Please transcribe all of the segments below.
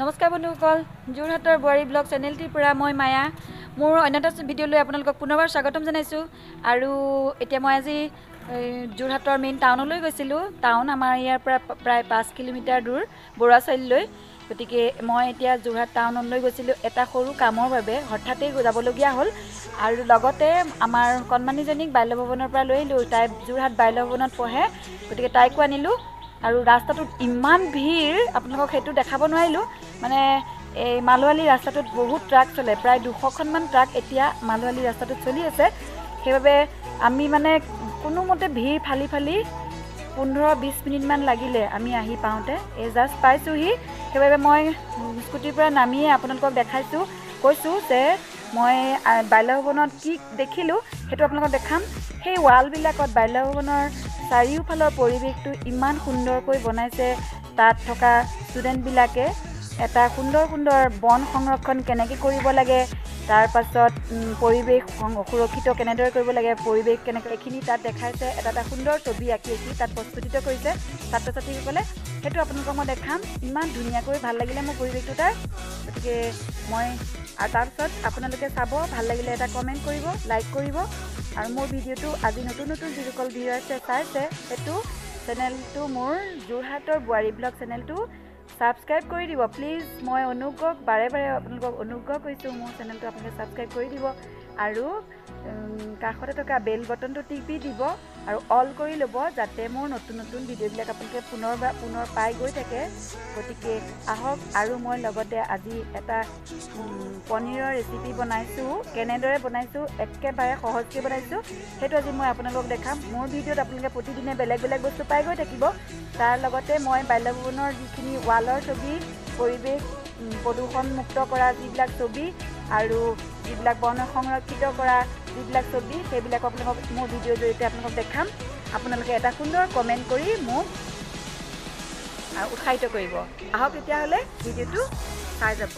নমস্কাৰ বন্ধুসকল যোৰহাটৰ বোৱাৰী ব্লগ চেনেলটিৰ পৰা মই মায়া। মোৰ অন্য এটা ভিডিঅ'লৈ আপোনালোকক পুনৰবাৰ স্বাগতম জনাইছোঁ। আৰু এতিয়া মই আজি যোৰহাটৰ মেইন টাউনলৈ গৈছিলোঁ। টাউন আমাৰ ইয়াৰ পৰা প্ৰায় পাঁচ কিলোমিটাৰ দূৰ বৰুৱা চাৰিআলিলৈ গতিকে মই এতিয়া যোৰহাট টাউনলৈ গৈছিলোঁ। এটা সৰু কামৰ বাবে হঠাতেই যাবলগীয়া হ'ল। আৰু লগতে আমাৰ কণমানিজনীক বাল্যভৱনৰ পৰা লৈ আহিলোঁ তাই যোৰহাট বাল্যভৱনত পঢ়ে। গতিকে তাইকো আনিলোঁ। আৰু ৰাস্তাটোত ইমান ভিৰ আপোনালোকক সেইটো দেখাব নোৱাৰিলোঁ। মানে এই মালোৱালি ৰাস্তাটোত বহুত ট্ৰাক চলে প্ৰায় দুশখনমান ট্ৰাক এতিয়া মালোৱালি ৰাস্তাটোত চলি আছে। সেইবাবে আমি মানে কোনোমতে ভিৰ ফালি ফালি পোন্ধৰ বিছ মিনিটমান লাগিলে আমি আহি পাওঁতে। এই জাষ্ট পাইছোঁহি। সেইবাবে মই স্কুটিৰ পৰা নামিয়ে আপোনালোকক দেখাইছোঁ কৈছোঁ যে মই বাল্যভৱনত কি দেখিলোঁ সেইটো আপোনালোকক দেখাম। সেই ৱালবিলাকত বাল্যভৱনৰ চাৰিওফালৰ পৰিৱেশটো ইমান সুন্দৰকৈ বনাইছে তাত থকা ষ্টুডেণ্টবিলাকে এটা সুন্দৰ সুন্দৰ বন সংৰক্ষণ কেনেকৈ কৰিব লাগে তাৰপাছত পৰিৱেশ সুৰক্ষিত কেনেদৰে কৰিব লাগে পৰিৱেশ কেনেকৈ এইখিনি তাত দেখাইছে এটা এটা সুন্দৰ ছবি আঁকি আঁকি তাত প্ৰস্ফুটিত কৰিছে ছাত্ৰ ছাত্ৰীসকলে সেইটো আপোনালোকক মই দেখাম ইমান ধুনীয়াকৈ ভাল লাগিলে মোৰ পৰিৱেশটো তাৰ। গতিকে মই আৰু তাৰপিছত আপোনালোকে চাব ভাল লাগিলে এটা কমেণ্ট কৰিব লাইক কৰিব। আৰু মোৰ ভিডিঅ'টো আজি নতুন নতুন যিসকল ভিউৱাৰ্ছে চাইছে সেইটো চেনেলটো মোৰ যোৰহাটৰ বোৱাৰী ব্লগ চেনেলটো ছাবস্ক্ৰাইব কৰি দিব। প্লিজ মই অনুগ্ৰহ বাৰে বাৰে আপোনালোকক অনুগ্ৰহ কৰিছোঁ মোৰ চেনেলটো আপোনালোকে ছাবস্ক্ৰাইব কৰি দিব। আৰু কাষতে থকা বেল বটনটো টিপি দিব আৰু অল কৰি ল'ব যাতে মোৰ নতুন নতুন ভিডিঅ'বিলাক আপোনালোকে পুনৰ বা পুনৰ পাই গৈ থাকে। গতিকে আহক আৰু মই লগতে আজি এটা পনীৰৰ ৰেচিপি বনাইছোঁ কেনেদৰে বনাইছোঁ একেবাৰে সহজকৈ বনাইছোঁ সেইটো আজি মই আপোনালোকক দেখাম। মোৰ ভিডিঅ'ত আপোনালোকে প্ৰতিদিনে বেলেগ বেলেগ বস্তু পাই গৈ থাকিব। তাৰ লগতে মই বাল্যভৱনৰ যিখিনি ৱালৰ ছবি পৰিৱেশ প্ৰদূষণমুক্ত কৰা যিবিলাক ছবি আৰু যিবিলাক বন সংৰক্ষিত কৰা যিবিলাক ছবি সেইবিলাক আপোনালোকক মোৰ ভিডিঅ'ৰ জৰিয়তে আপোনালোকক দেখাম। আপোনালোকে এটা সুন্দৰ কমেণ্ট কৰি মোক উৎসাহিত কৰিব। আহক তেতিয়াহ'লে ভিডিঅ'টো চাই যাব।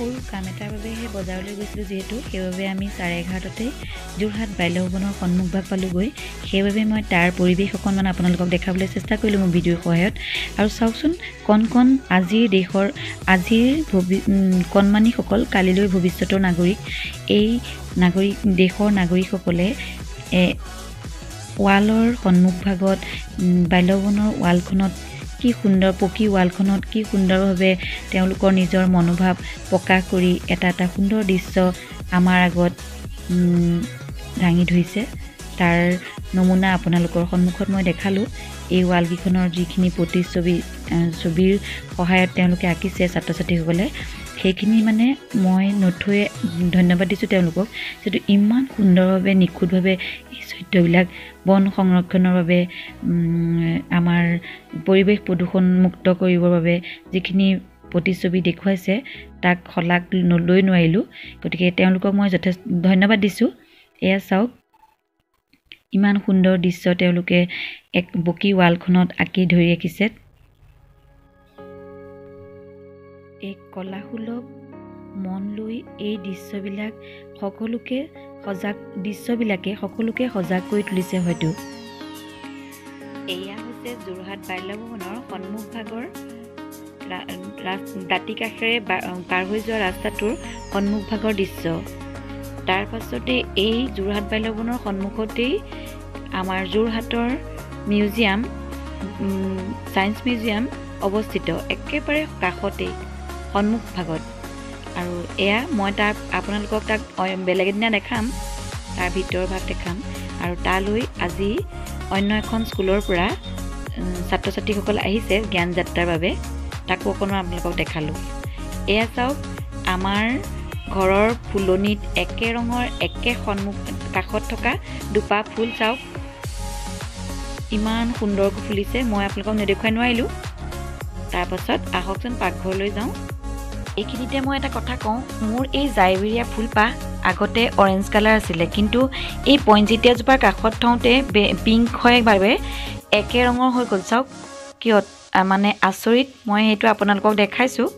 সৰু কাম এটাৰ বাবেহে বজাৰলৈ গৈছিলোঁ যিহেতু। সেইবাবে আমি চাৰে এঘাৰটাতেই যোৰহাট বাল্যভৱনৰ সন্মুখভাগ পালোঁগৈ। সেইবাবে মই তাৰ পৰিৱেশ অকণমান আপোনালোকক দেখাবলৈ চেষ্টা কৰিলোঁ মোৰ ভিডিঅ'ৰ সহায়ত। আৰু চাওকচোন কণ কণ আজিৰ দেশৰ আজিৰ ভৱি কণমানিসকল কালিলৈ ভৱিষ্যতৰ নাগৰিক। এই নাগৰিক দেশৰ নাগৰিকসকলে ৱালৰ সন্মুখভাগত বাল্যভৱনৰ ৱালখনত কি সুন্দৰ পকী ৱালখনত কি সুন্দৰভাৱে তেওঁলোকৰ নিজৰ মনোভাৱ প্ৰকাশ কৰি এটা এটা সুন্দৰ দৃশ্য আমাৰ আগত দাঙি ধৰিছে। তাৰ নমুনা আপোনালোকৰ সন্মুখত মই দেখালোঁ। এই ৱালকেইখনৰ যিখিনি প্ৰতিচ্ছবি ছবিৰ সহায়ত তেওঁলোকে আঁকিছে ছাত্ৰ ছাত্ৰীসকলে সেইখিনি মানে মই নথৈ ধন্যবাদ দিছোঁ তেওঁলোকক যিটো ইমান সুন্দৰভাৱে নিখুঁতভাৱে এই চৰিত্ৰবিলাক বন সংৰক্ষণৰ বাবে আমাৰ পৰিৱেশ প্ৰদূষণমুক্ত কৰিবৰ বাবে যিখিনি প্ৰতিচ্ছবি দেখুৱাইছে তাক শলাগ লৈ নোৱাৰিলোঁ। গতিকে তেওঁলোকক মই যথেষ্ট ধন্যবাদ দিছোঁ। এয়া চাওক। ইমান সুন্দৰ দৃশ্য তেওঁলোকে এক বকী ৱালখনত আঁকি ধৰি ৰাখিছে। এই কলাসুলভ মন লৈ এই দৃশ্যবিলাক সকলোকে সজাগ দৃশ্যবিলাকে সকলোকে সজাগ কৰি তুলিছে হয়তো। এয়া হৈছে যোৰহাট বাল্যভৱনৰ সন্মুখভাগৰ দাঁতি কাষেৰে পাৰ হৈ যোৱা ৰাস্তাটোৰ সন্মুখভাগৰ দৃশ্য। তাৰ পাছতে এই যোৰহাট বাল্যভৱনৰ সন্মুখতেই আমাৰ যোৰহাটৰ মিউজিয়াম ছায়েঞ্চ মিউজিয়াম অৱস্থিত। একেবাৰে কাষতেই। সন্মুখভাগত আৰু এয়া মই তাক আপোনালোকক তাক বেলেগ এদিনা দেখাম তাৰ ভিতৰৰ ভাগ দেখাম। আৰু তালৈ আজি অন্য এখন স্কুলৰ পৰা ছাত্ৰ ছাত্ৰীসকল আহিছে জ্ঞান যাত্ৰাৰ বাবে। তাকো অকণমান আপোনালোকক দেখালোঁ। এয়া চাওক আমাৰ ঘৰৰ ফুলনিত একে ৰঙৰ একে সন্মুখ কাষত থকা দুপা ফুল চাওক। ইমান সুন্দৰকৈ ফুলিছে মই আপোনালোকক নেদেখুৱাই নোৱাৰিলোঁ। তাৰপাছত আহকচোন পাকঘৰলৈ যাওঁ। এইখিনিতে মই এটা কথা কওঁ মোৰ এই জাইবেৰিয়া ফুলপাহ আগতে অৰেঞ্জ কালাৰ আছিলে কিন্তু এই পইনজিতীয়াজোপাৰ কাষত থওঁতে পিংক হয় বাবে একে ৰঙৰ হৈ গ'ল। চাওক কিয় মানে আচৰিত মই সেইটো আপোনালোকক দেখাইছোঁ।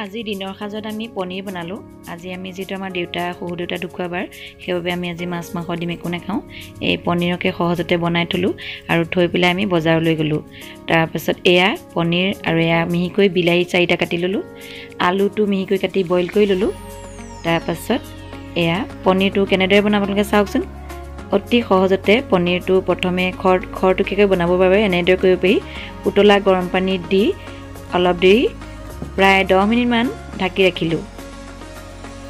আজি দিনৰ সাজত আমি পনীৰ বনালোঁ। আজি আমি যিহেতু আমাৰ দেউতা শহু দেউতা ঢুকুৱা বাৰ সেইবাবে আমি আজি মাছ মাংস দিম একো নাখাওঁ। এই পনীৰকে সহজতে বনাই থলোঁ আৰু থৈ পেলাই আমি বজাৰলৈ গ'লোঁ। তাৰপাছত এয়া পনীৰ আৰু এয়া মিহিকৈ বিলাহী চাৰিটা কাটি ল'লোঁ। আলুটো মিহিকৈ কাটি বইল কৰি ল'লোঁ। তাৰপাছত এয়া পনীৰটো কেনেদৰে বনাব আপোনালোকে চাওকচোন। অতি সহজতে পনীৰটো প্ৰথমে খৰ খৰটুকীয়াকৈ বনাবৰ বাবে এনেদৰে কৰিব পাৰি। উতলা গৰম পানীত দি অলপ দেৰি প্ৰায় দহ মিনিটমান ঢাকি ৰাখিলোঁ।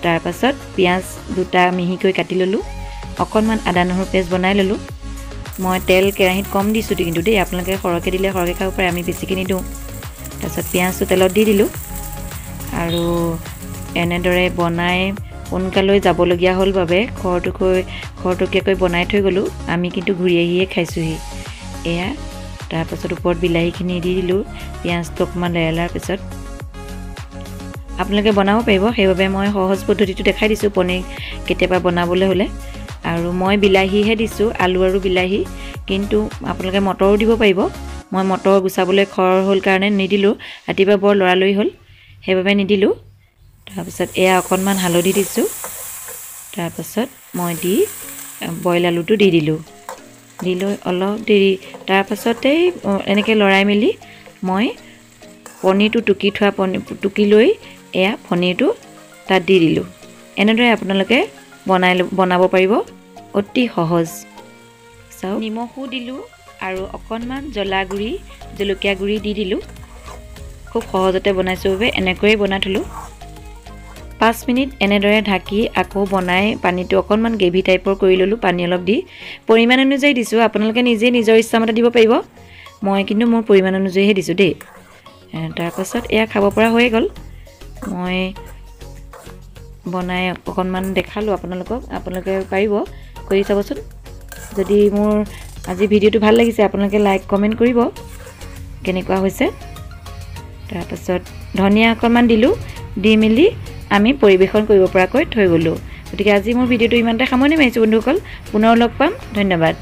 তাৰপাছত পিঁয়াজ দুটা মিহিকৈ কাটি ল'লোঁ অকণমান আদা নহৰু পেষ্ট বনাই ল'লোঁ। মই তেল কেৰাহীত কম দিছোঁ কিন্তু দেই আপোনালোকে সৰহকৈ দিলে সৰহকৈ খাব পাৰে আমি বেছিকৈ নিদিওঁ। তাৰপিছত পিঁয়াজটো তেলত দি দিলোঁ। আৰু এনেদৰে বনাই সোনকালৈ যাবলগীয়া হ'ল বাবে খৰটোকৈ খৰটকীয়াকৈ বনাই থৈ গ'লোঁ। আমি কিন্তু ঘূৰি আহিয়ে খাইছোঁহি। এয়া তাৰপাছত ওপৰত বিলাহীখিনি দি দিলোঁ। পিঁয়াজটো অকণমান লেৰেলাৰ পিছত আপোনালোকে বনাব পাৰিব। সেইবাবে মই সহজ পদ্ধতিটো দেখাই দিছোঁ পনীৰ কেতিয়াবা বনাবলৈ হ'লে। আৰু মই বিলাহীহে দিছোঁ আলু আৰু বিলাহী। কিন্তু আপোনালোকে মটৰো দিব পাৰিব। মই মটৰ গুচাবলৈ খৰ হ'ল কাৰণে নিদিলোঁ। ৰাতিপুৱা বৰ লৰালৰি হ'ল সেইবাবে নিদিলোঁ। তাৰপিছত এয়া অকণমান হালধি দিছোঁ। তাৰপাছত মই দি বইল আলুটো দি দিলোঁ। দি লৈ অলপ দেৰি তাৰপাছতেই এনেকৈ লৰাই মেলি মই পনীৰটো টুকি থোৱা পনীৰ টুকি লৈ এয়া পনীৰটো তাত দি দিলোঁ। এনেদৰে আপোনালোকে বনাই বনাব পাৰিব। অতি সহজ। চাওক। নিমখো দিলোঁ আৰু অকণমান জ্বলা গুড়ি জলকীয়া গুড়ি দি দিলোঁ। খুব সহজতে বনাইছোঁ বাবে এনেকৈয়ে বনাই থলোঁ। পাঁচ মিনিট এনেদৰে ঢাকি আকৌ বনাই পানীটো অকণমান গ্ৰেভি টাইপৰ কৰি ল'লোঁ পানী অলপ দি। পৰিমাণ অনুযায়ী দিছোঁ আপোনালোকে নিজেই নিজৰ ইচ্ছামতে দিব পাৰিব। মই কিন্তু মোৰ পৰিমাণ অনুযায়ীহে দিছোঁ দেই। তাৰপাছত এয়া খাব পৰা হৈয়ে গ'ল। মই বনাই অকণমান দেখালোঁ আপোনালোকক আপোনালোকে পাৰিব কৰি চাবচোন। যদি মোৰ আজি ভিডিঅ'টো ভাল লাগিছে আপোনালোকে লাইক কমেণ্ট কৰিব কেনেকুৱা হৈছে। তাৰপাছত ধনিয়া অকণমান দিলোঁ দি মেলি আমি পৰিৱেশন কৰিব পৰাকৈ থৈ গ'লোঁ। গতিকে আজি মোৰ ভিডিঅ'টো ইমানতে সামৰণি মাৰিছোঁ বন্ধুসকল পুনৰ লগ পাম। ধন্যবাদ।